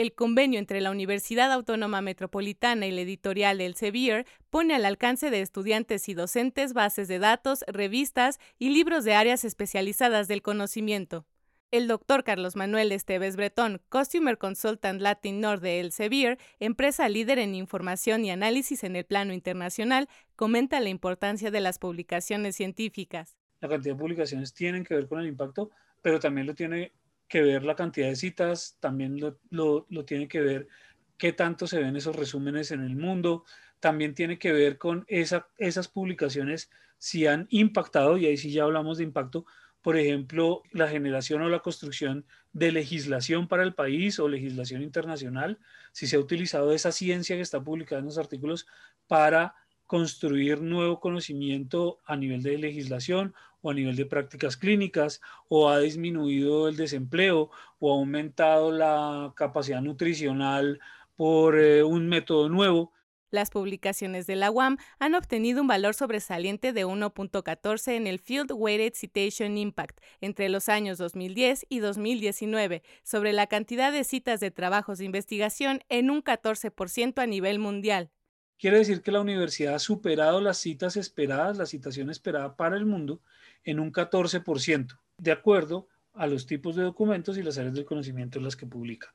El convenio entre la Universidad Autónoma Metropolitana y la editorial Elsevier pone al alcance de estudiantes y docentes bases de datos, revistas y libros de áreas especializadas del conocimiento. El doctor Carlos Manuel Esteves Bretón, Customer Consultant Latin North de Elsevier, empresa líder en información y análisis en el plano internacional, comenta la importancia de las publicaciones científicas. La cantidad de publicaciones tienen que ver con el impacto, pero también lo tiene que ver la cantidad de citas, también lo, tiene que ver qué tanto se ven esos resúmenes en el mundo, también tiene que ver con esa, esas publicaciones si han impactado, y ahí sí ya hablamos de impacto, por ejemplo, la generación o la construcción de legislación para el país o legislación internacional, si se ha utilizado esa ciencia que está publicada en los artículos para construir nuevo conocimiento a nivel de legislación o a nivel de prácticas clínicas, o ha disminuido el desempleo, o ha aumentado la capacidad nutricional por eh, un método nuevo. Las publicaciones de la UAM han obtenido un valor sobresaliente de 1.14 en el Field Weighted Citation Impact entre los años 2010 y 2019, sobre la cantidad de citas de trabajos de investigación en un 14% a nivel mundial. Quiere decir que la universidad ha superado las citas esperadas, la citación esperada para el mundo, en un 14%, de acuerdo a los tipos de documentos y las áreas del conocimiento en las que publica.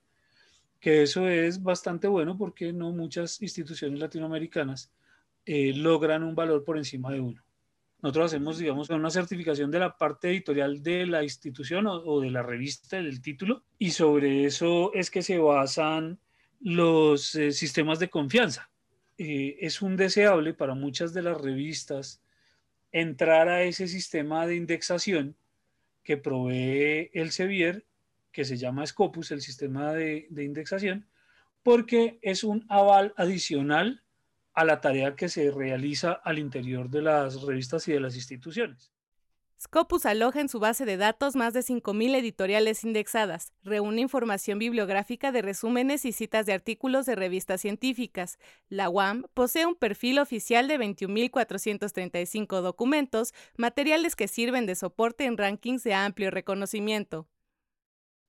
Que eso es bastante bueno porque no muchas instituciones latinoamericanas eh, logran un valor por encima de uno. Nosotros hacemos, digamos, una certificación de la parte editorial de la institución o, de la revista, del título, y sobre eso es que se basan los eh, sistemas de confianza eh, es un deseable para muchas de las revistas entrar a ese sistema de indexación que provee el Sevier, que se llama Scopus, el sistema de, de indexación, porque es un aval adicional a la tarea que se realiza al interior de las revistas y de las instituciones. Scopus aloja en su base de datos más de 5.000 editoriales indexadas, reúne información bibliográfica de resúmenes y citas de artículos de revistas científicas. La UAM posee un perfil oficial de 21.435 documentos, materiales que sirven de soporte en rankings de amplio reconocimiento.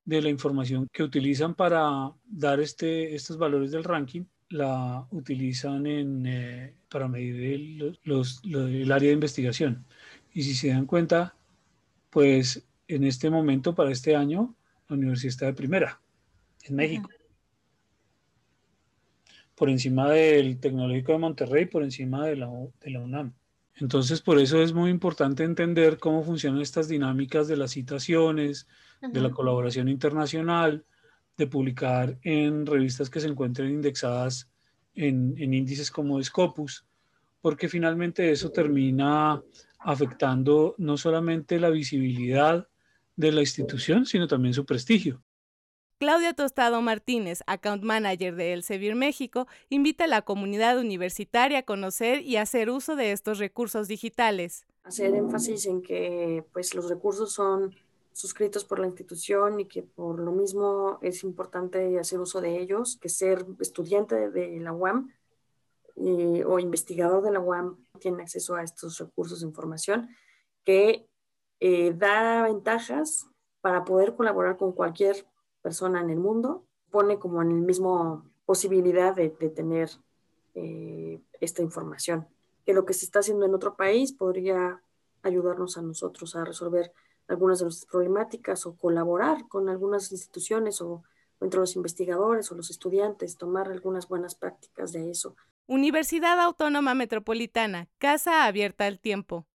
De la información que utilizan para dar este, estos valores del ranking, la utilizan en, eh, para medir el área de investigación. Y si se dan cuenta, pues en este momento, para este año, la universidad está de primera en México. Por encima del Tecnológico de Monterrey, por encima de la, de la UNAM. Entonces, por eso es muy importante entender cómo funcionan estas dinámicas de las citaciones, de la colaboración internacional, de publicar en revistas que se encuentren indexadas en, en índices como Scopus, porque finalmente eso termina afectando no solamente la visibilidad de la institución, sino también su prestigio. Claudia Tostado Martínez, account manager de Elsevier México, invita a la comunidad universitaria a conocer y hacer uso de estos recursos digitales. Hacer énfasis en que pues, los recursos son suscritos por la institución y que por lo mismo es importante hacer uso de ellos, que ser estudiante de la UAM eh, o investigador de la UAM tiene acceso a estos recursos de información que eh, da ventajas para poder colaborar con cualquier persona en el mundo, pone como en el mismo posibilidad de, tener eh, esta información. Que lo que se está haciendo en otro país podría ayudarnos a nosotros a resolver algunas de nuestras problemáticas o colaborar con algunas instituciones o entre los investigadores o los estudiantes, tomar algunas buenas prácticas de eso Universidad Autónoma Metropolitana, Casa Abierta al Tiempo.